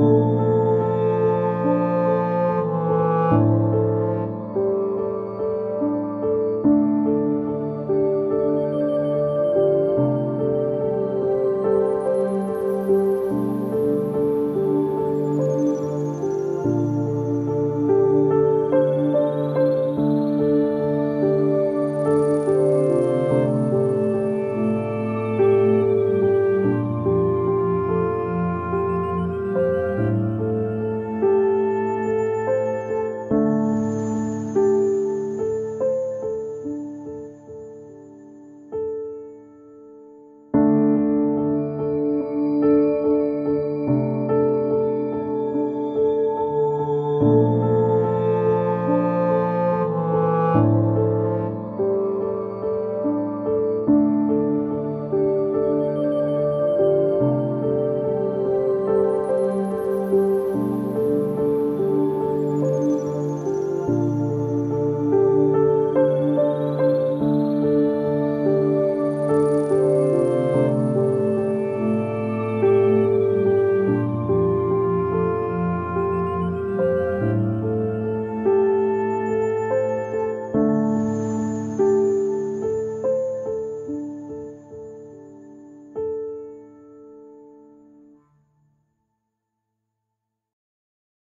Música